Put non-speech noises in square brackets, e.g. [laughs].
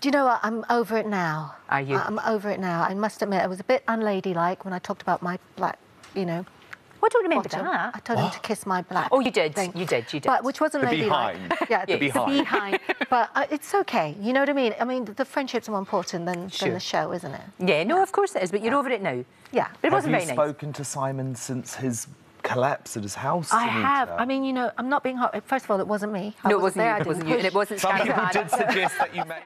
Do you know what? I'm over it now. Are you? I'm over it now. I must admit, I was a bit unladylike when I talked about my black, you know. What do you remember bottom. that? I told him to [gasps] kiss my black. Oh, you did. thing. You did. You did. But which wasn't The ladylike. behind. [laughs] Yeah, The the, behind. [laughs] but uh, it's okay. You know what I mean? I mean, the friendships more important than, Sure. than the show, isn't it? yeah, no, of course it is. But you're over it now. Yeah. But it Have wasn't very nice. spoken to Simon since his collapse at his house? I have. Her. I mean, you know, I'm not being hot. First of all, it wasn't me. I No, it wasn't there. you. I It wasn't you. And it wasn't Some people did [laughs] suggest that you may.